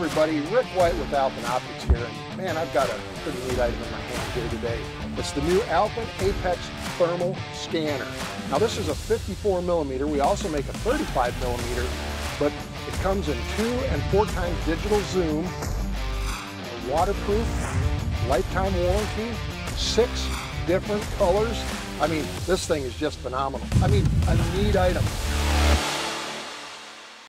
everybody, Rick White with Alpen Optics here, and man, I've got a pretty neat item in my hand here today. It's the new Alpen Apex Thermal Scanner. Now this is a 54 millimeter. We also make a 35 millimeter, but it comes in two and four times digital zoom, waterproof, lifetime warranty, six different colors. I mean, this thing is just phenomenal. I mean, a neat item.